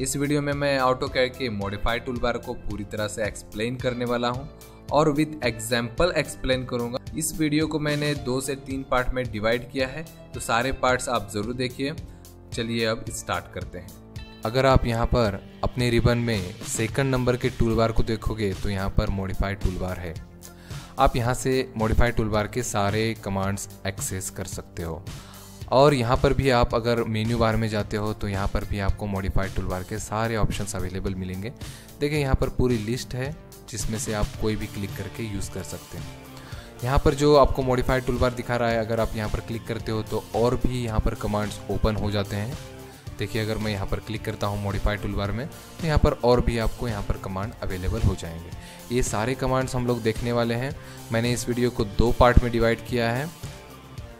इस वीडियो में मैं ऑटो कैड के मॉडिफाइड टूल बार को पूरी तरह से एक्सप्लेन करने वाला हूँ और विद एग्ज़ाम्पल एक्सप्लेन करूँगा। इस वीडियो को मैंने दो से तीन पार्ट में डिवाइड किया है तो सारे पार्ट्स आप ज़रूर देखिए। चलिए अब स्टार्ट करते हैं। अगर आप यहाँ पर अपने रिबन में सेकंड नंबर के टूल बार को देखोगे तो यहाँ पर मॉडिफाइड टूल बार है। आप यहाँ से मॉडिफाइड टूल बार के सारे कमांड्स एक्सेस कर सकते हो। और यहाँ पर भी आप अगर मेन्यू बार में जाते हो तो यहाँ पर भी आपको मॉडिफाइड टूलबार के सारे ऑप्शंस अवेलेबल मिलेंगे। देखिए, यहाँ पर पूरी लिस्ट है, जिसमें से आप कोई भी क्लिक करके यूज़ कर सकते हैं। यहाँ पर जो आपको मॉडिफाइड टूलबार दिखा रहा है, अगर आप यहाँ पर क्लिक करते हो तो और भी यहाँ पर कमांड्स ओपन हो जाते हैं। देखिए, अगर मैं यहाँ पर क्लिक करता हूँ मॉडिफाइड टूलबार में तो यहाँ पर और भी आपको यहाँ पर कमांड अवेलेबल हो जाएँगे। ये सारे कमांड्स हम लोग देखने वाले हैं। मैंने इस वीडियो को दो पार्ट में डिवाइड किया है।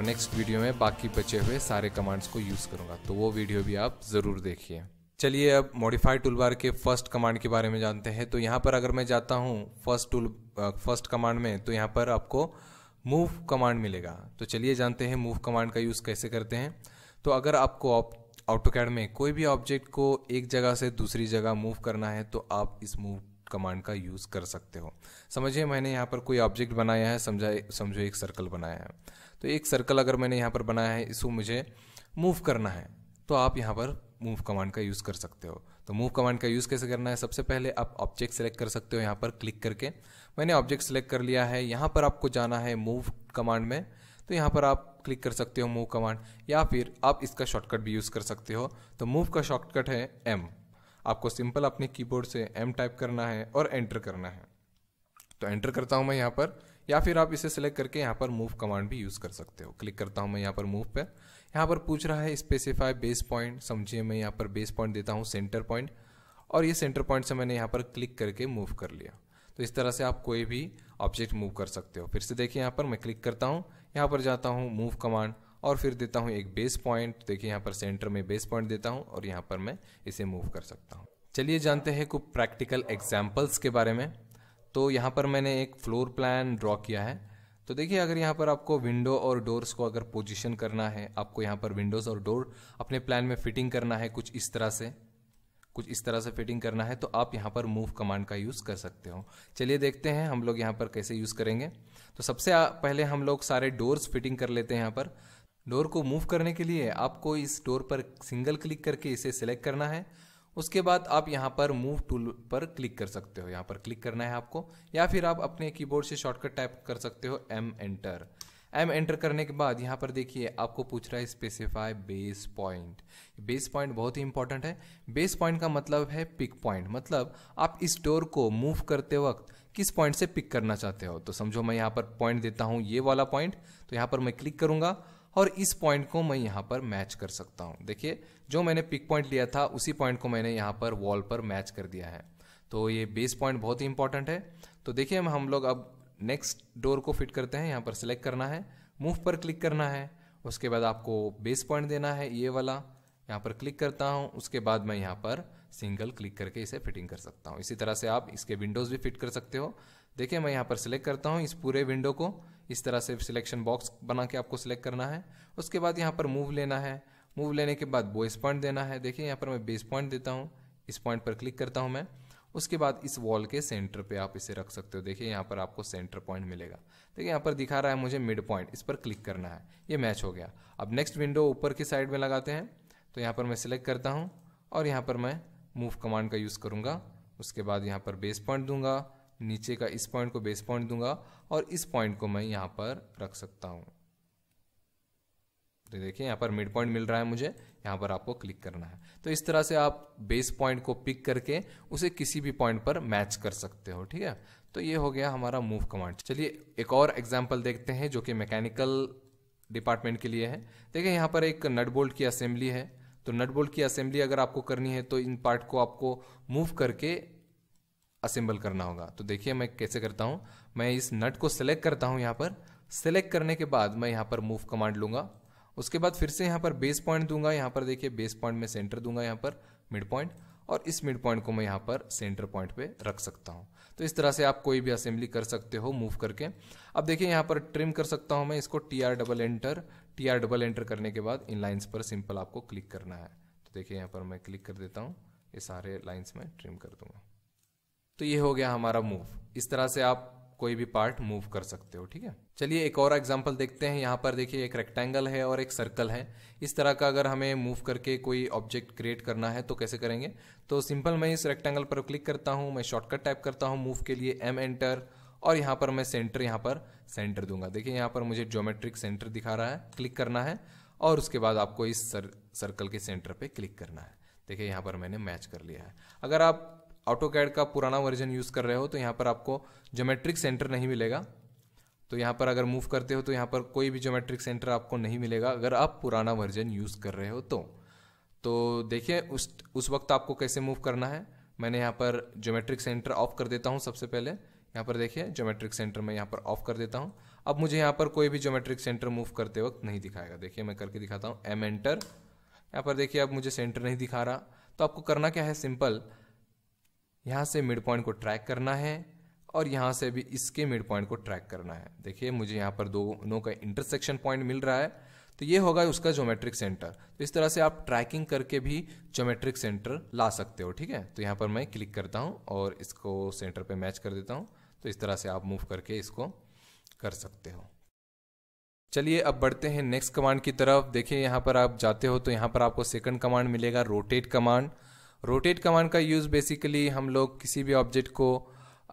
नेक्स्ट वीडियो में बाकी बचे हुए सारे कमांड्स को यूज़ करूँगा। तो वो वीडियो भी आप ज़रूर देखिए। चलिए अब मॉडिफाइड टूलबार के फ़र्स्ट कमांड के बारे में जानते हैं। तो यहाँ पर अगर मैं जाता हूँ फ़र्स्ट टूल फ़र्स्ट कमांड में तो यहाँ पर आपको मूव कमांड मिलेगा। तो चलिए जानते हैं मूव कमांड का यूज़ कैसे करते हैं। तो अगर आपको ऑटोकैड में कोई भी ऑब्जेक्ट को एक जगह से दूसरी जगह मूव करना है तो आप इस मूव कमांड का यूज़ कर सकते हो। समझिए मैंने यहाँ पर कोई ऑब्जेक्ट बनाया है समझा समझो एक सर्कल बनाया है। तो एक सर्कल अगर मैंने यहाँ पर बनाया है, इसको मुझे मूव करना है तो आप यहाँ पर मूव कमांड का यूज़ कर सकते हो। तो मूव कमांड का यूज़ कैसे करना है? सबसे पहले आप ऑब्जेक्ट सेलेक्ट कर सकते हो यहाँ पर क्लिक करके। मैंने ऑब्जेक्ट सेलेक्ट कर लिया है, यहाँ पर आपको जाना है मूव कमांड में तो यहाँ पर आप क्लिक कर सकते हो मूव कमांड या फिर आप इसका शॉर्टकट भी यूज़ कर सकते हो। तो मूव का शॉर्टकट है एम आपको सिंपल अपने कीबोर्ड से एम टाइप करना है और एंटर करना है। तो एंटर करता हूँ मैं यहाँ पर, या फिर आप इसे सेलेक्ट करके यहाँ पर मूव कमांड भी यूज़ कर सकते हो। क्लिक करता हूँ मैं यहाँ पर मूव पे। यहाँ पर पूछ रहा है स्पेसिफाई बेस पॉइंट समझिए मैं यहाँ पर बेस पॉइंट देता हूँ सेंटर पॉइंट और ये सेंटर पॉइंट से मैंने यहाँ पर क्लिक करके मूव कर लिया। तो इस तरह से आप कोई भी ऑब्जेक्ट मूव कर सकते हो। फिर से देखिए यहाँ पर मैं क्लिक करता हूँ, यहाँ पर जाता हूँ मूव कमांड और फिर देता हूँ एक बेस पॉइंट देखिए, यहाँ पर सेंटर में बेस पॉइंट देता हूँ और यहाँ पर मैं इसे मूव कर सकता हूँ। चलिए जानते हैं कुछ प्रैक्टिकल एग्जाम्पल्स के बारे में। तो यहाँ पर मैंने एक फ्लोर प्लान ड्रॉ किया है। तो देखिए, अगर यहाँ पर आपको विंडो और डोर्स को अगर पोजीशन करना है, आपको यहाँ पर विंडोज़ और डोर अपने प्लान में फिटिंग करना है कुछ इस तरह से, कुछ इस तरह से फिटिंग करना है तो आप यहाँ पर मूव कमांड का यूज़ कर सकते हो। चलिए देखते हैं हम लोग यहाँ पर कैसे यूज़ करेंगे। तो सबसे पहले हम लोग सारे डोर्स फिटिंग कर लेते हैं यहाँ पर। डोर को मूव करने के लिए आपको इस डोर पर सिंगल क्लिक करके इसे सिलेक्ट करना है। उसके बाद आप यहाँ पर मूव टूल पर क्लिक कर सकते हो। यहाँ पर क्लिक करना है आपको, या फिर आप अपने कीबोर्ड से शॉर्टकट टाइप कर सकते हो एम एंटर एम एंटर करने के बाद यहाँ पर देखिए, आपको पूछ रहा है specify base point base point बहुत ही इंपॉर्टेंट है। बेस पॉइंट का मतलब है पिक पॉइंट मतलब आप इस डोर को मूव करते वक्त किस पॉइंट से पिक करना चाहते हो? तो समझो मैं यहाँ पर पॉइंट देता हूँ, ये वाला पॉइंट तो यहाँ पर मैं क्लिक करूँगा। और इस पॉइंट को मैं यहाँ पर मैच कर सकता हूँ। देखिए, जो मैंने पिक पॉइंट लिया था, उसी पॉइंट को मैंने यहाँ पर वॉल पर मैच कर दिया है। तो ये बेस पॉइंट बहुत ही इंपॉर्टेंट है। तो देखिए, हम लोग अब नेक्स्ट डोर को फिट करते हैं। यहाँ पर सिलेक्ट करना है। मूव पर क्लिक करना है। उसके बाद आपको बेस पॉइंट देना है, ये वाला। यहाँ पर क्लिक करता हूँ। उसके बाद मैं यहाँ पर सिंगल क्लिक करके इसे फिटिंग कर सकता हूँ। इसी तरह से आप इसके विंडोज़ भी फिट कर सकते हो। देखिए, मैं यहाँ पर सिलेक्ट करता हूँ इस पूरे विंडो को। इस तरह से सिलेक्शन बॉक्स बना के आपको सिलेक्ट करना है। उसके बाद यहाँ पर मूव लेना है। मूव लेने के बाद बेस पॉइंट देना है। देखिए, यहाँ पर मैं बेस पॉइंट देता हूँ। इस पॉइंट पर क्लिक करता हूँ मैं। उसके बाद इस वॉल के सेंटर पे आप इसे रख सकते हो। देखिए, यहाँ पर आपको सेंटर पॉइंट मिलेगा। देखिए, यहाँ पर दिखा रहा है मुझे मिड पॉइंट इस पर क्लिक करना है। ये मैच हो गया। अब नेक्स्ट विंडो ऊपर की साइड में लगाते हैं। तो यहाँ पर मैं सिलेक्ट करता हूँ। और यहाँ पर मैं मूव कमांड का यूज़ करूँगा। उसके बाद यहाँ पर बेस पॉइंट दूँगा। नीचे का इस पॉइंट को बेस पॉइंट दूँगा और इस पॉइंट को मैं यहाँ पर रख सकता हूँ। तो देखिए, यहाँ पर मिड पॉइंट मिल रहा है मुझे, यहाँ पर आपको क्लिक करना है। तो इस तरह से आप बेस पॉइंट को पिक करके उसे किसी भी पॉइंट पर मैच कर सकते हो, ठीक है? तो ये हो गया हमारा मूव कमांड चलिए, एक और एग्ज़ाम्पल देखते हैं जो कि मैकेनिकल डिपार्टमेंट के लिए है। देखिए, यहाँ पर एक नट बोल्ट की असेंबली है। तो नट बोल्ट की असेंबली अगर आपको करनी है तो इन पार्ट को आपको मूव करके असेंबल करना होगा। तो देखिए मैं कैसे करता हूँ। मैं इस नट को सिलेक्ट करता हूँ यहाँ पर। सिलेक्ट करने के बाद मैं यहाँ पर मूव कमांड लूँगा। उसके बाद फिर से यहाँ पर बेस पॉइंट दूँगा। यहाँ पर देखिए बेस पॉइंट में सेंटर दूँगा यहाँ पर मिड पॉइंट और इस मिड पॉइंट को मैं यहाँ पर सेंटर पॉइंट पे रख सकता हूँ। तो इस तरह से आप कोई भी असेंबली कर सकते हो मूव करके। अब देखिए यहाँ पर ट्रिम कर सकता हूँ मैं। इसको T R double enter T R double enter करने के बाद इन लाइन्स पर सिंपल आपको क्लिक करना है। तो देखिए यहाँ पर मैं क्लिक कर देता हूँ। ये सारे लाइन्स में ट्रिम कर दूँगा। तो ये हो गया हमारा मूव इस तरह से आप कोई भी पार्ट मूव कर सकते हो ठीक है? चलिए एक और एग्जांपल देखते हैं। यहाँ पर देखिए एक रेक्टेंगल है और एक सर्कल है। इस तरह का अगर हमें मूव करके कोई ऑब्जेक्ट क्रिएट करना है तो कैसे करेंगे? तो सिंपल मैं इस रेक्टेंगल पर क्लिक करता हूँ मैं शॉर्टकट टाइप करता हूँ मूव के लिए एम एंटर और यहाँ पर मैं सेंटर यहाँ पर सेंटर दूँगा। देखिए यहाँ पर मुझे ज्योमेट्रिक सेंटर दिखा रहा है क्लिक करना है और उसके बाद आपको इस सर, सर्कल के सेंटर पे क्लिक करना है। देखिए यहाँ पर मैंने मैच कर लिया है। अगर आप ऑटो कैड का पुराना वर्जन यूज़ कर रहे हो तो यहाँ पर आपको जोमेट्रिक सेंटर नहीं मिलेगा। तो यहाँ पर अगर मूव करते हो तो यहाँ पर कोई भी जोमेट्रिक सेंटर आपको नहीं मिलेगा, अगर आप पुराना वर्जन यूज़ कर रहे हो तो। तो देखिए, उस उस वक्त आपको कैसे मूव करना है? मैंने यहाँ पर जोमेट्रिक सेंटर ऑफ़ कर देता हूँ सबसे पहले। यहाँ पर देखिए जोमेट्रिक सेंटर मैं यहाँ पर ऑफ़ कर देता हूँ। अब मुझे यहाँ पर कोई भी जोमेट्रिक सेंटर मूव करते वक्त नहीं दिखाएगा। देखिए, मैं करके दिखाता हूँ। एम एंटर यहाँ पर देखिए, अब मुझे सेंटर नहीं दिखा रहा। तो आपको करना क्या है? सिंपल यहाँ से मिड पॉइंट को ट्रैक करना है और यहाँ से भी इसके मिड पॉइंट को ट्रैक करना है। देखिए, मुझे यहाँ पर दोनों का इंटरसेक्शन पॉइंट मिल रहा है। तो ये होगा उसका ज्योमेट्रिक सेंटर। तो इस तरह से आप ट्रैकिंग करके भी ज्योमेट्रिक सेंटर ला सकते हो, ठीक है? तो यहाँ पर मैं क्लिक करता हूँ और इसको सेंटर पे मैच कर देता हूँ। तो इस तरह से आप मूव करके इसको कर सकते हो। चलिए, अब बढ़ते हैं नेक्स्ट कमांड की तरफ़। देखिए, यहाँ पर आप जाते हो तो यहाँ पर आपको सेकंड कमांड मिलेगा, रोटेट कमांड। रोटेट कमांड का यूज़ बेसिकली हम लोग किसी भी ऑब्जेक्ट को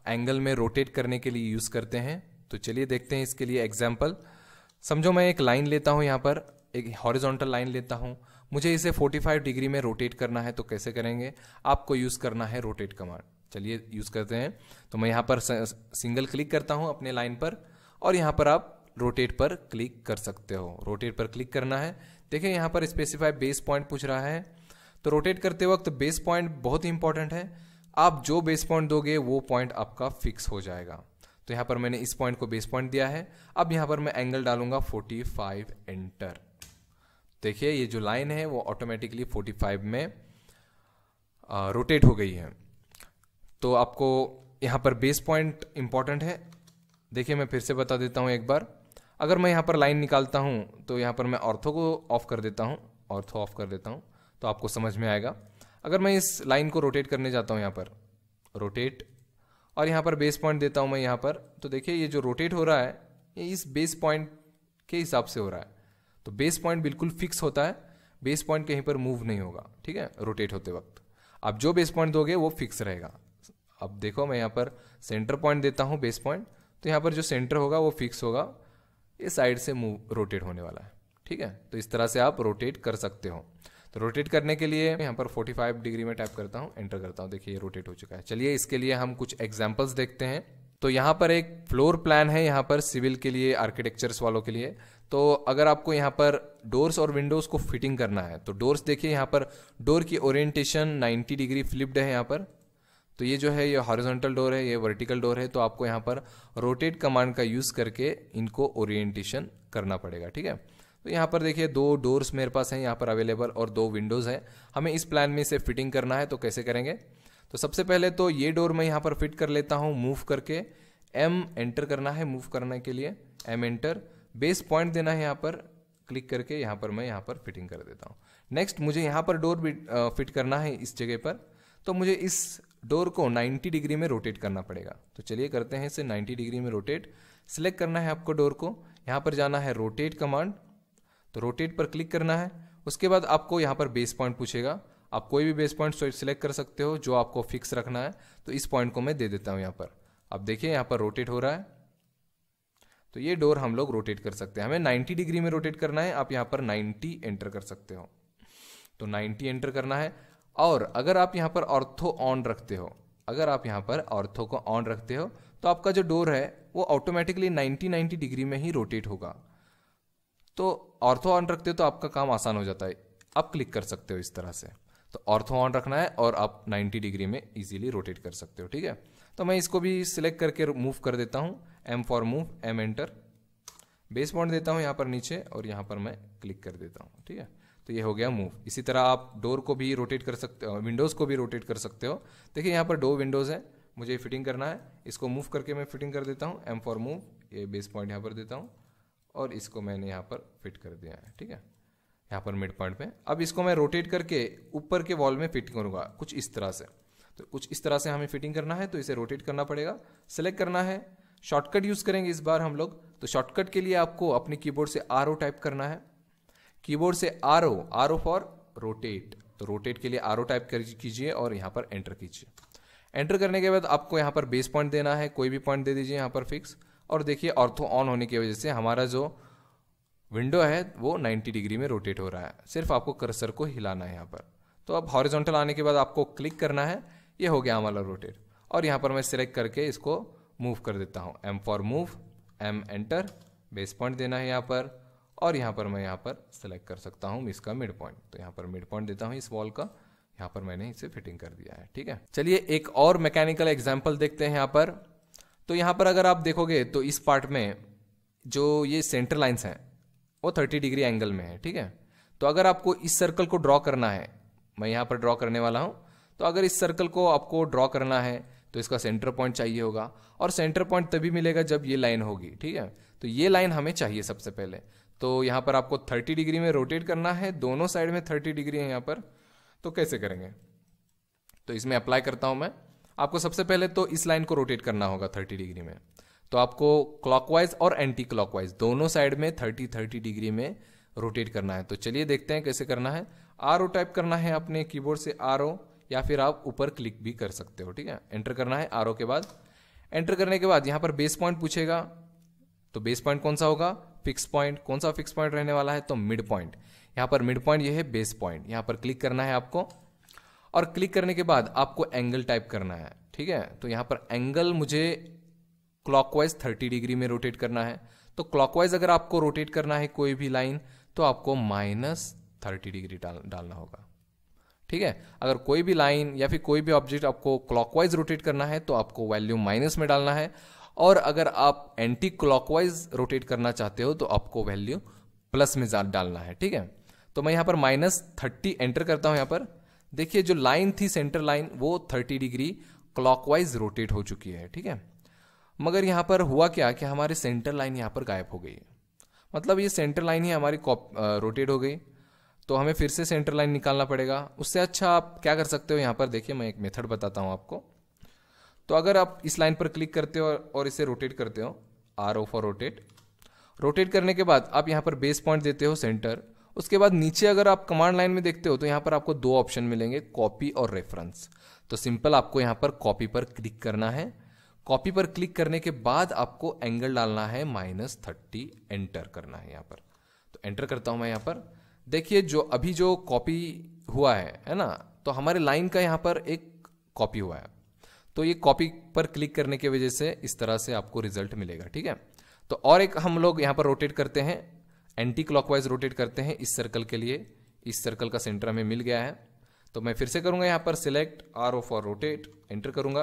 एंगल में रोटेट करने के लिए यूज़ करते हैं। तो चलिए देखते हैं इसके लिए एग्ज़ाम्पल समझो मैं एक लाइन लेता हूँ यहाँ पर, एक हॉरिजॉन्टल लाइन लेता हूँ। मुझे इसे 45 डिग्री में रोटेट करना है तो कैसे करेंगे? आपको यूज़ करना है रोटेट कमांड चलिए यूज़ करते हैं। तो मैं यहाँ पर सिंगल क्लिक करता हूँ अपने लाइन पर और यहाँ पर आप रोटेट पर क्लिक कर सकते हो। रोटेट पर क्लिक करना है। देखिए यहाँ पर स्पेसिफाई बेस पॉइंट पूछ रहा है। तो रोटेट करते वक्त बेस पॉइंट बहुत ही इंपॉर्टेंट है। आप जो बेस पॉइंट दोगे, वो पॉइंट आपका फिक्स हो जाएगा। तो यहाँ पर मैंने इस पॉइंट को बेस पॉइंट दिया है। अब यहाँ पर मैं एंगल डालूँगा 45 एंटर देखिए, ये जो लाइन है, वो ऑटोमेटिकली 45 में रोटेट हो गई है। तो आपको यहाँ पर बेस पॉइंट इंपॉर्टेंट है। देखिए, मैं फिर से बता देता हूँ एक बार। अगर मैं यहाँ पर लाइन निकालता हूँ तो यहाँ पर मैं ऑर्थो को ऑफ़ कर देता हूँ। ऑर्थो ऑफ़ कर देता हूँ। तो आपको समझ में आएगा। अगर मैं इस लाइन को रोटेट करने जाता हूँ यहाँ पर रोटेट और यहाँ पर बेस पॉइंट देता हूँ मैं यहाँ पर तो देखिए ये जो रोटेट हो रहा है, ये इस बेस पॉइंट के हिसाब से हो रहा है। तो बेस पॉइंट बिल्कुल फिक्स होता है बेस पॉइंट कहीं पर मूव नहीं होगा, ठीक है? रोटेट होते वक्त। आप जो बेस पॉइंट दोगे, वो फिक्स रहेगा। अब देखो, मैं यहाँ पर सेंटर पॉइंट देता हूँ बेस पॉइंट तो यहाँ पर जो सेंटर होगा, वो फिक्स होगा। ये साइड से मूव रोटेट होने वाला है, ठीक है? तो इस तरह से आप रोटेट कर सकते हो। तो रोटेट करने के लिए यहाँ पर 45 डिग्री में टाइप करता हूँ, एंटर करता हूँ। देखिए, ये रोटेट हो चुका है। चलिए, इसके लिए हम कुछ एग्जाम्पल्स देखते हैं। तो यहाँ पर एक फ्लोर प्लान है यहाँ पर सिविल के लिए आर्किटेक्चर्स वालों के लिए। तो अगर आपको यहाँ पर डोर्स और विंडोज़ को फिटिंग करना है तो डोर्स देखिए, यहाँ पर डोर की ओरिएंटेशन 90 डिग्री फ्लिप्ड है यहाँ पर। तो ये जो है, ये हॉरिजॉन्टल डोर है, ये वर्टिकल डोर है तो आपको यहाँ पर रोटेट कमांड का यूज़ करके इनको ओरिएंटेशन करना पड़ेगा, ठीक है? तो यहाँ पर देखिए दो डोर्स मेरे पास हैं, यहाँ पर अवेलेबल और दो विंडोज़ हैं। हमें इस प्लान में इसे फिटिंग करना है तो कैसे करेंगे? तो सबसे पहले तो ये डोर मैं यहाँ पर फिट कर लेता हूँ मूव करके। एम एंटर करना है मूव करने के लिए। एम एंटर बेस पॉइंट देना है यहाँ पर क्लिक करके यहाँ पर मैं यहाँ पर फिटिंग कर देता हूँ। नेक्स्ट मुझे यहाँ पर डोर फिट करना है इस जगह पर। तो मुझे इस डोर को 90 डिग्री में रोटेट करना पड़ेगा। तो चलिए करते हैं इसे 90 डिग्री में रोटेट सिलेक्ट करना है आपको डोर को। यहाँ पर जाना है रोटेट कमांड तो रोटेट पर क्लिक करना है। उसके बाद आपको यहाँ पर बेस पॉइंट पूछेगा। आप कोई भी बेस पॉइंट सिलेक्ट कर सकते हो, जो आपको फिक्स रखना है। तो इस पॉइंट को मैं दे देता हूँ यहाँ पर। अब देखिए, यहाँ पर रोटेट हो रहा है। तो ये डोर हम लोग रोटेट कर सकते हैं। हमें 90 डिग्री में रोटेट करना है। आप यहाँ पर 90 एंटर कर सकते हो। तो 90 एंटर करना है। और अगर आप यहाँ पर ऑर्थो ऑन रखते हो, अगर आप यहाँ पर ऑर्थो को ऑन रखते हो तो आपका जो डोर है, वो ऑटोमेटिकली 90 90 डिग्री में ही रोटेट होगा। तो ऑर्थो ऑन रखते हो तो आपका काम आसान हो जाता है। आप क्लिक कर सकते हो इस तरह से। तो ऑर्थो ऑन रखना है और आप 90 डिग्री में इजीली रोटेट कर सकते हो, ठीक है? तो मैं इसको भी सिलेक्ट करके मूव कर देता हूँ। M for move M enter base point देता हूँ यहाँ पर नीचे और यहाँ पर मैं क्लिक कर देता हूँ, ठीक है? तो ये हो गया मूव इसी तरह आप डोर को भी रोटेट कर सकते हो विंडोज़ को भी रोटेट कर सकते हो। देखिए यहाँ पर दो विंडोज़ है, मुझे फिटिंग करना है। इसको मूव करके मैं फिटिंग कर देता हूँ। एम फॉर मूव ये बेस पॉइंट यहाँ पर देता हूँ। और इसको मैंने यहाँ पर फिट कर दिया है, ठीक है? यहाँ पर मिड पॉइंट पे। अब इसको मैं रोटेट करके ऊपर के वॉल में फिट करूँगा, कुछ इस तरह से। तो कुछ इस तरह से हमें फिटिंग करना है तो इसे रोटेट करना पड़ेगा। सेलेक्ट करना है। शॉर्टकट यूज़ करेंगे इस बार हम लोग। तो शॉर्टकट के लिए आपको अपने कीबोर्ड से RO टाइप करना है। कीबोर्ड से R O R O for rotate. तो रोटेट के लिए आर ओ टाइप कीजिए और यहाँ पर एंटर कीजिए। एंटर करने के बाद आपको यहाँ पर बेस पॉइंट देना है, कोई भी पॉइंट दे दीजिए यहाँ पर फिक्स। और देखिए ऑर्थो ऑन होने की वजह से हमारा जो विंडो है, वो 90 डिग्री में रोटेट हो रहा है। सिर्फ़ आपको कर्सर को हिलाना है यहाँ पर। तो अब हॉरिजॉन्टल आने के बाद आपको क्लिक करना है, ये हो गया हमारा रोटेट और यहाँ पर मैं सिलेक्ट करके इसको मूव कर देता हूँ। M for move M enter base point देना है यहाँ पर। और यहाँ पर मैं यहाँ पर सेलेक्ट कर सकता हूँ इसका मिड पॉइंट तो यहाँ पर मिड पॉइंट देता हूँ इस वॉल का। यहाँ पर मैंने इसे फिटिंग कर दिया है, ठीक है? चलिए एक और मैकेनिकल एग्ज़ाम्पल देखते हैं यहाँ पर। तो यहाँ पर अगर आप देखोगे तो इस पार्ट में जो ये सेंटर लाइन्स हैं, वो थर्टी डिग्री एंगल में है, ठीक है? तो अगर आपको इस सर्कल को ड्रॉ करना है, मैं यहाँ पर ड्रॉ करने वाला हूँ तो अगर इस सर्कल को आपको ड्रॉ करना है तो इसका सेंटर पॉइंट चाहिए होगा और सेंटर पॉइंट तभी मिलेगा जब ये लाइन होगी, ठीक है? तो ये लाइन हमें चाहिए सबसे पहले। तो यहाँ पर आपको 30 डिग्री में रोटेट करना है, दोनों साइड में 30 डिग्री है यहाँ पर तो कैसे करेंगे? तो इसमें अप्लाई करता हूँ मैं। आपको सबसे पहले तो इस लाइन को रोटेट करना होगा 30 डिग्री में। तो आपको क्लॉकवाइज और एंटी क्लॉकवाइज दोनों साइड में 30 30 डिग्री में रोटेट करना है। तो चलिए देखते हैं कैसे करना है। आरओ टाइप करना है अपने कीबोर्ड से आर ओ, या फिर आप ऊपर क्लिक भी कर सकते हो, ठीक है? एंटर करना है आर ओ के बाद। एंटर करने के बाद यहाँ पर बेस पॉइंट पूछेगा। तो बेस पॉइंट कौन सा होगा? फिक्स पॉइंट कौन सा फिक्स पॉइंट रहने वाला है? तो मिड पॉइंट यहाँ पर मिड पॉइंट ये है बेस पॉइंट यहाँ पर क्लिक करना है आपको। और क्लिक करने के बाद आपको एंगल टाइप करना है, ठीक है? तो यहाँ पर एंगल मुझे क्लॉकवाइज 30 डिग्री में रोटेट करना है। तो क्लॉकवाइज अगर आपको रोटेट करना है कोई भी लाइन तो आपको माइनस थर्टी डिग्री डाल, डालना होगा, ठीक है? अगर कोई भी लाइन या फिर कोई भी ऑब्जेक्ट आपको क्लॉकवाइज रोटेट करना है तो आपको वैल्यू माइनस में डालना है। और अगर आप एंटी क्लॉकवाइज रोटेट करना चाहते हो तो आपको वैल्यू प्लस में डालना है, ठीक है? तो मैं यहाँ पर माइनस थर्टी एंटर करता हूँ यहाँ पर। देखिए, जो लाइन थी सेंटर लाइन वो थर्टी डिग्री क्लॉकवाइज रोटेट हो चुकी है, ठीक है? मगर यहाँ पर हुआ क्या कि हमारे सेंटर लाइन यहाँ पर गायब हो गई। मतलब ये सेंटर लाइन ही हमारी रोटेट हो गई। तो हमें फिर से सेंटर लाइन निकालना पड़ेगा। उससे अच्छा आप क्या कर सकते हो यहाँ पर? देखिए, मैं एक मेथड बताता हूँ आपको। तो अगर आप इस लाइन पर क्लिक करते हो और इसे रोटेट करते हो R O for rotate rotate करने के बाद आप यहाँ पर बेस पॉइंट देते हो सेंटर उसके बाद नीचे अगर आप कमांड लाइन में देखते हो तो यहाँ पर आपको दो ऑप्शन मिलेंगे कॉपी और रेफरेंस तो सिंपल आपको यहाँ पर कॉपी पर क्लिक करना है। कॉपी पर क्लिक करने के बाद आपको एंगल डालना है माइनस थर्टी एंटर करना है यहाँ पर. तो एंटर करता हूँ मैं यहाँ पर। देखिए, जो अभी जो कॉपी हुआ है है ना तो हमारे लाइन का यहाँ पर एक कॉपी हुआ है। तो ये कॉपी पर क्लिक करने की वजह से इस तरह से आपको रिज़ल्ट मिलेगा, ठीक है? तो और एक हम लोग यहाँ पर रोटेट करते हैं। एंटी क्लॉकवाइज रोटेट करते हैं इस सर्कल के लिए। इस सर्कल का सेंटर हमें मिल गया है। तो मैं फिर से करूँगा यहाँ पर select R O for rotate enter करूँगा।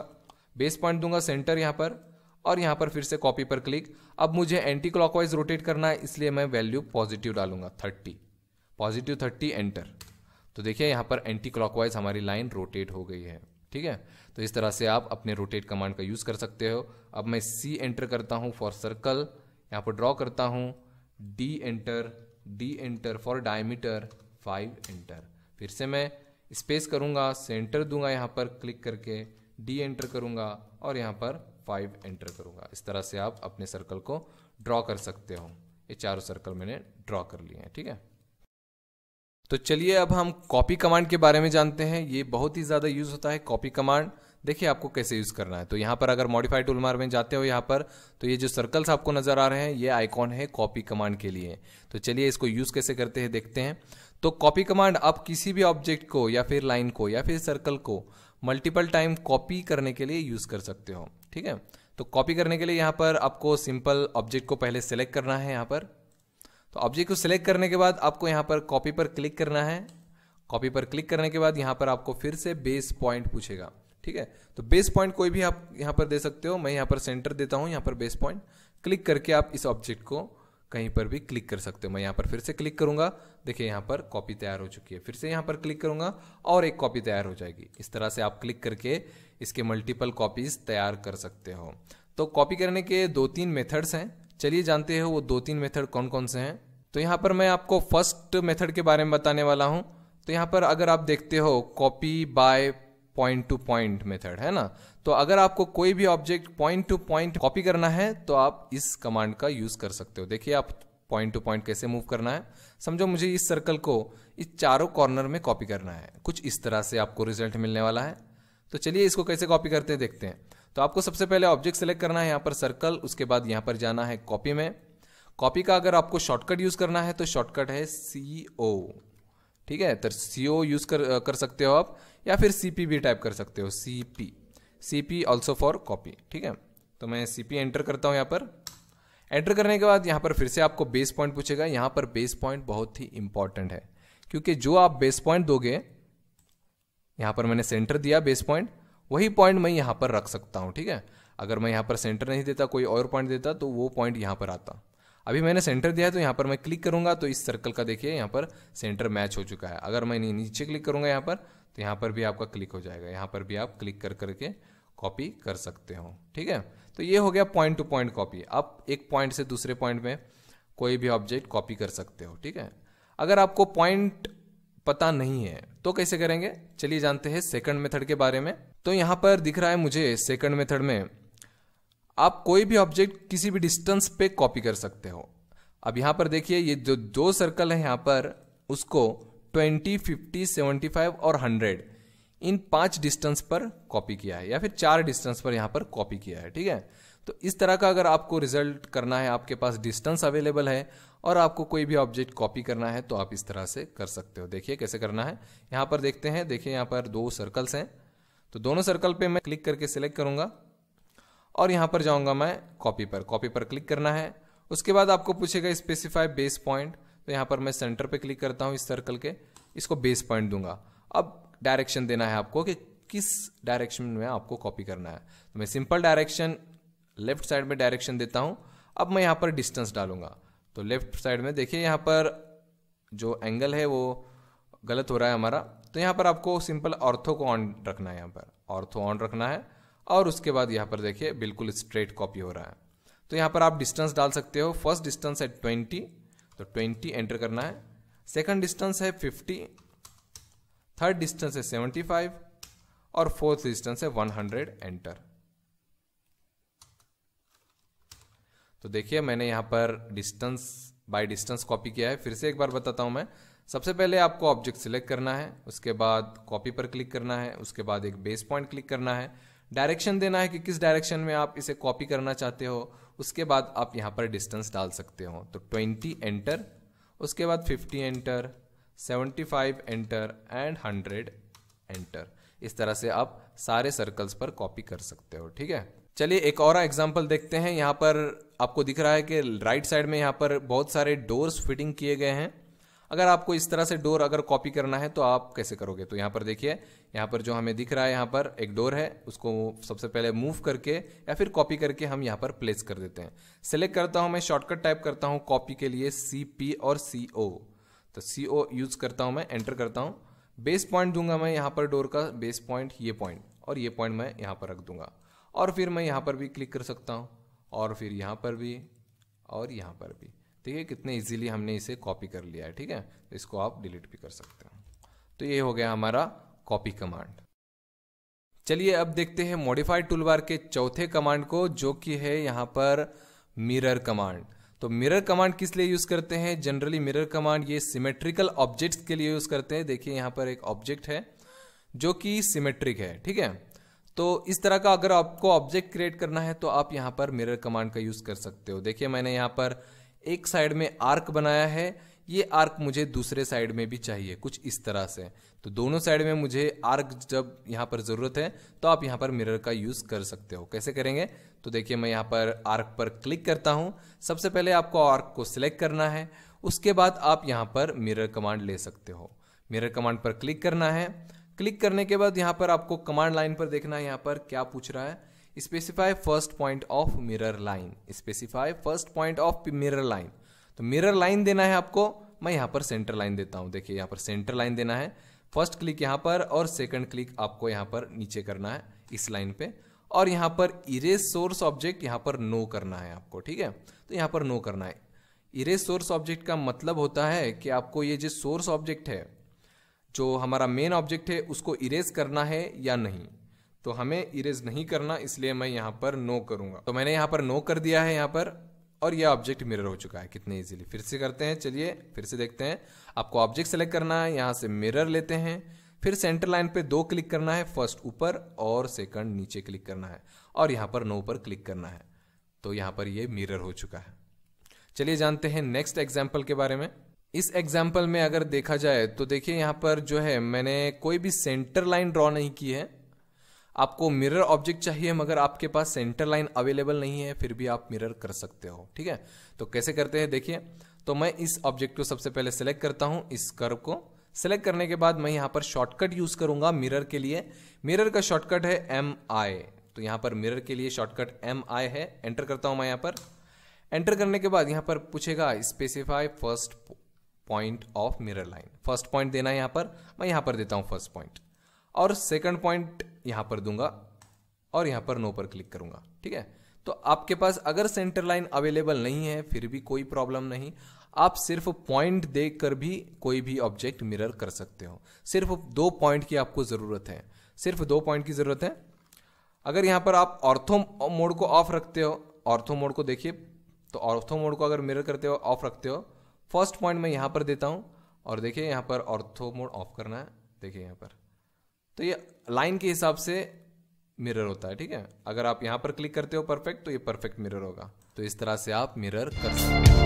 बेस पॉइंट दूँगा सेंटर यहाँ पर और यहाँ पर फिर से कॉपी पर क्लिक अब मुझे एंटी क्लॉकवाइज रोटेट करना है, इसलिए मैं वैल्यू पॉजिटिव डालूँगा थर्टी पॉजिटिव थर्टी एंटर तो देखिए यहाँ पर एंटी क्लॉकवाइज हमारी लाइन रोटेट हो गई है, ठीक है? तो इस तरह से आप अपने रोटेट कमांड का यूज़ कर सकते हो। अब मैं सी एंटर करता हूँ फॉर सर्कल यहाँ पर ड्रॉ करता हूँ। D enter D enter for diameter, five enter. फिर से मैं स्पेस करूँगा, सेंटर दूँगा यहाँ पर क्लिक करके, डी एंटर करूँगा और यहाँ पर फाइव एंटर करूँगा। इस तरह से आप अपने सर्कल को ड्रॉ कर सकते हो। ये चारों सर्कल मैंने ड्रॉ कर लिए हैं, ठीक है? तो चलिए अब हम कॉपी कमांड के बारे में जानते हैं। ये बहुत ही ज़्यादा यूज़ होता है कॉपी कमांड। देखिए आपको कैसे यूज़ करना है। तो यहाँ पर अगर मॉडिफाइड टूलमार में जाते हो यहाँ पर तो ये जो सर्कल्स आपको नज़र आ रहे हैं, ये आइकॉन है कॉपी कमांड के लिए। तो चलिए इसको यूज़ कैसे करते हैं, देखते हैं। तो कॉपी कमांड आप किसी भी ऑब्जेक्ट को या फिर लाइन को या फिर सर्कल को मल्टीपल टाइम कॉपी करने के लिए यूज़ कर सकते हो, ठीक है? तो कॉपी करने के लिए यहाँ पर आपको सिंपल ऑब्जेक्ट को पहले सेलेक्ट करना है यहाँ पर। तो ऑब्जेक्ट को सिलेक्ट करने के बाद आपको यहाँ पर कॉपी पर क्लिक करना है। कॉपी पर क्लिक करने के बाद यहाँ पर आपको फिर से बेस पॉइंट पूछेगा। ठीक है? तो बेस पॉइंट कोई भी आप यहाँ पर दे सकते हो, मैं यहाँ पर सेंटर देता हूँ, यहाँ पर बेस पॉइंट क्लिक करके आप इस ऑब्जेक्ट को कहीं पर भी क्लिक कर सकते हो। मैं यहाँ पर फिर से क्लिक करूँगा। देखिए, यहाँ पर कॉपी तैयार हो चुकी है। फिर से यहाँ पर क्लिक करूँगा और एक कॉपी तैयार हो जाएगी। इस तरह से आप क्लिक करके इसके मल्टीपल कॉपीज तैयार कर सकते हो। तो कॉपी करने के दो तीन मेथड्स हैं। चलिए जानते हो वो दो तीन मेथड कौन कौन से हैं। तो यहाँ पर मैं आपको फ़र्स्ट मेथड के बारे में बताने वाला हूँ। तो यहाँ पर अगर आप देखते हो copy by point to point method है ना? तो अगर आपको कोई भी object point to point copy करना है तो आप इस कमांड का यूज़ कर सकते हो। देखिए, आप पॉइंट टू पॉइंट कैसे मूव करना है। समझो मुझे इस सर्कल को इस चारों कॉर्नर में कॉपी करना है। कुछ इस तरह से आपको रिज़ल्ट मिलने वाला है। तो चलिए, इसको कैसे कॉपी करते हैं, देखते हैं। तो आपको सबसे पहले ऑब्जेक्ट सेलेक्ट करना है, यहाँ पर सर्कल उसके बाद यहाँ पर जाना है कॉपी में। कॉपी का अगर आपको शॉर्टकट यूज़ करना है तो शॉर्टकट है सी ओ ठीक है? तो सी ओ यूज़ कर कर सकते हो आप। या फिर सी पी भी टाइप कर सकते हो C P C P also for copy ठीक है? तो मैं सी पी एंटर करता हूँ यहाँ पर। एंटर करने के बाद यहाँ पर फिर से आपको बेस पॉइंट पूछेगा। यहाँ पर बेस पॉइंट बहुत ही इंपॉर्टेंट है, क्योंकि जो आप बेस पॉइंट दोगे, यहाँ पर मैंने सेंटर दिया बेस पॉइंट वही पॉइंट मैं यहाँ पर रख सकता हूँ, ठीक है? अगर मैं यहाँ पर सेंटर नहीं देता, कोई और पॉइंट देता तो वो पॉइंट यहाँ पर आता। अभी मैंने सेंटर दिया है तो यहाँ पर मैं क्लिक करूँगा तो इस सर्कल का देखिए, यहाँ पर सेंटर मैच हो चुका है। अगर मैं नीचे क्लिक करूँगा यहाँ पर तो यहाँ पर भी आपका क्लिक हो जाएगा। यहाँ पर भी आप क्लिक कर करके कॉपी कर सकते हो, ठीक है? तो ये हो गया पॉइंट टू पॉइंट कॉपी आप एक पॉइंट से दूसरे पॉइंट में कोई भी ऑब्जेक्ट कॉपी कर सकते हो, ठीक है? अगर आपको पॉइंट पता नहीं है तो कैसे करेंगे? चलिए जानते हैं सेकंड मेथड के बारे में। तो यहाँ पर दिख रहा है मुझे सेकंड मेथड में आप कोई भी ऑब्जेक्ट किसी भी डिस्टेंस पे कॉपी कर सकते हो। अब यहाँ पर देखिए, ये जो, दो सर्कल है यहाँ पर, उसको 20, 50, 75 और 100 इन पाँच डिस्टेंस पर कॉपी किया है या फिर चार डिस्टेंस पर यहाँ पर कॉपी किया है ठीक है? तो इस तरह का अगर आपको रिज़ल्ट करना है आपके पास डिस्टेंस अवेलेबल है और आपको कोई भी ऑब्जेक्ट कॉपी करना है तो आप इस तरह से कर सकते हो। देखिए कैसे करना है। यहाँ पर देखते हैं देखिए यहाँ पर दो सर्कल्स हैं। तो दोनों सर्कल पे मैं क्लिक करके सिलेक्ट करूँगा और यहाँ पर जाऊँगा मैं कॉपी पर। कॉपी पर क्लिक करना है। उसके बाद आपको पूछेगा स्पेसिफाई बेस पॉइंट तो यहाँ पर मैं सेंटर पे क्लिक करता हूँ इस सर्कल के, इसको बेस पॉइंट दूँगा। अब डायरेक्शन देना है आपको कि किस डायरेक्शन में आपको कॉपी करना है। तो मैं सिंपल डायरेक्शन लेफ़्ट साइड में डायरेक्शन देता हूँ। अब मैं यहाँ पर डिस्टेंस डालूँगा। तो लेफ़्ट साइड में देखिए यहाँ पर जो एंगल है वो गलत हो रहा है हमारा। तो यहाँ पर आपको सिंपल ऑर्थो को ऑन रखना है यहाँ पर। ऑर्थो ऑन रखना है और उसके बाद यहाँ पर देखिए बिल्कुल स्ट्रेट कॉपी हो रहा है। तो यहाँ पर आप डिस्टेंस डाल सकते हो। फ़र्स्ट डिस्टेंस है ट्वेंटी तो ट्वेंटी एंटर करना है। सेकंड डिस्टेंस है फिफ्टी, थर्ड डिस्टेंस है सेवेंटी फाइव, और फोर्थ डिस्टेंस है वन हंड्रेड एंटर। तो देखिए, मैंने यहाँ पर डिस्टेंस बाय डिस्टेंस कॉपी किया है। फिर से एक बार बताता हूँ मैं। सबसे पहले आपको ऑब्जेक्ट सिलेक्ट करना है, उसके बाद कॉपी पर क्लिक करना है, उसके बाद एक बेस पॉइंट क्लिक करना है। डायरेक्शन देना है कि किस डायरेक्शन में आप इसे कॉपी करना चाहते हो, उसके बाद आप यहाँ पर डिस्टेंस डाल सकते हो। तो 20 एंटर, उसके बाद 50 एंटर 75 एंटर एंड 100 एंटर। इस तरह से आप सारे सर्कल्स पर कॉपी कर सकते हो, ठीक है? चलिए एक और एग्जांपल देखते हैं। यहाँ पर आपको दिख रहा है कि राइट साइड में यहाँ पर बहुत सारे डोर्स फिटिंग किए गए हैं। अगर आपको इस तरह से डोर अगर कॉपी करना है तो आप कैसे करोगे? तो यहाँ पर देखिए, यहाँ पर जो हमें दिख रहा है, यहाँ पर एक डोर है, उसको सबसे पहले मूव करके या फिर कॉपी करके हम यहाँ पर प्लेस कर देते हैं। सेलेक्ट करता हूँ मैं शॉर्टकट टाइप करता हूँ कॉपी के लिए सी पी और सी ओ तो सी ओ यूज़ करता हूँ मैं एंटर करता हूँ। बेस पॉइंट दूँगा मैं यहाँ पर डोर का बेस पॉइंट ये पॉइंट और ये पॉइंट मैं यहाँ पर रख दूँगा। और फिर मैं यहाँ पर भी क्लिक कर सकता हूँ, और फिर यहाँ पर भी, और यहाँ पर भी। ठीक है, कितने इजीली हमने इसे कॉपी कर लिया है, ठीक है? तो इसको आप डिलीट भी कर सकते हो। तो ये हो गया हमारा कॉपी कमांड चलिए अब देखते हैं मॉडिफाइड टूलबार के चौथे कमांड को, जो कि है यहाँ पर मिरर कमांड तो मिरर कमांड किस लिए यूज़ करते हैं? जनरली मिरर कमांड ये सिमेट्रिकल ऑब्जेक्ट्स के लिए यूज़ करते हैं। देखिए यहाँ पर एक ऑब्जेक्ट है, जो कि सिमेट्रिक है, ठीक है? तो इस तरह का अगर आपको ऑब्जेक्ट क्रिएट करना है तो आप यहाँ पर मिरर कमांड का यूज़ कर सकते हो। देखिए मैंने यहाँ पर एक साइड में आर्क बनाया है, ये आर्क मुझे दूसरे साइड में भी चाहिए, कुछ इस तरह से। तो दोनों साइड में मुझे आर्क जब यहाँ पर ज़रूरत है तो आप यहाँ पर मिरर का यूज़ कर सकते हो। कैसे करेंगे? तो देखिए, मैं यहाँ पर आर्क पर क्लिक करता हूँ। सबसे पहले आपको आर्क को सिलेक्ट करना है, उसके बाद आप यहाँ पर मिरर कमांड ले सकते हो। मिरर कमांड पर क्लिक करना है। क्लिक करने के बाद यहाँ पर आपको कमांड लाइन पर देखना है, यहाँ पर क्या पूछ रहा है? Specify first point of mirror line specify first point of mirror line तो मिरर लाइन देना है आपको, मैं यहाँ पर सेंटर लाइन देता हूँ। देखिए, यहाँ पर सेंटर लाइन देना है। फ़र्स्ट क्लिक यहाँ पर और सेकंड क्लिक आपको यहाँ पर नीचे करना है, इस लाइन पे। और यहाँ पर इरेज सोर्स ऑब्जेक्ट यहाँ पर नो करना है आपको, ठीक है? तो यहाँ पर नो करना है। इरेज सोर्स ऑब्जेक्ट का मतलब होता है कि आपको ये जो सोर्स ऑब्जेक्ट है, जो हमारा मेन ऑब्जेक्ट है, उसको इरेज करना है या नहीं। तो हमें इरेज नहीं करना, इसलिए मैं यहाँ पर नो करूँगा। तो मैंने यहाँ पर नो कर दिया है यहाँ पर, और यह ऑब्जेक्ट मिरर हो चुका है कितने इजीली फिर से करते हैं, चलिए फिर से देखते हैं। आपको ऑब्जेक्ट सेलेक्ट करना है, यहाँ से मिरर लेते हैं। फिर सेंटर लाइन पे दो क्लिक करना है फ़र्स्ट ऊपर और सेकंड नीचे क्लिक करना है, और यहाँ पर नो पर क्लिक करना है। तो यहाँ पर ये मिरर हो चुका है। चलिए जानते हैं नेक्स्ट एग्ज़ाम्पल के बारे में। इस एग्ज़ाम्पल में अगर देखा जाए तो देखिए यहाँ पर जो है, मैंने कोई भी सेंटर लाइन ड्रॉ नहीं की है। आपको मिरर ऑब्जेक्ट चाहिए, मगर आपके पास सेंटर लाइन अवेलेबल नहीं है, फिर भी आप मिरर कर सकते हो, ठीक है? तो कैसे करते हैं, देखिए तो मैं इस ऑब्जेक्ट को सबसे पहले सेलेक्ट करता हूँ, इस कर्व को। सेलेक्ट करने के बाद मैं यहाँ पर शॉर्टकट यूज़ करूँगा मिरर के लिए। मिरर का शॉर्टकट है एम आई तो यहाँ पर मिरर के लिए शॉर्टकट एम आई है। एंटर करता हूँ मैं यहाँ पर। एंटर करने के बाद यहाँ पर पूछेगा specify first point of mirror line first point देना है यहाँ पर, मैं यहाँ पर देता हूँ फ़र्स्ट पॉइंट और सेकंड पॉइंट यहाँ पर दूँगा और यहाँ पर नो पर क्लिक करूँगा, ठीक है? तो आपके पास अगर सेंटर लाइन अवेलेबल नहीं है, फिर भी कोई प्रॉब्लम नहीं। आप सिर्फ़ पॉइंट देखकर भी कोई भी ऑब्जेक्ट मिरर कर सकते हो। सिर्फ़ दो पॉइंट की आपको ज़रूरत है। सिर्फ़ दो पॉइंट की ज़रूरत है। अगर यहाँ पर आप ऑर्थो मोड को ऑफ़ रखते हो ऑर्थो मोड को देखिए तो ऑर्थो मोड को अगर मिरर करते हो ऑफ़ रखते हो फ़र्स्ट पॉइंट मैं यहाँ पर देता हूँ, और देखिए यहाँ पर ऑर्थो मोड ऑफ़ करना है, देखिए यहाँ पर। तो ये लाइन के हिसाब से मिरर होता है, ठीक है? अगर आप यहाँ पर क्लिक करते हो परफेक्ट तो ये परफेक्ट मिरर होगा। तो इस तरह से आप मिरर कर सकते हो।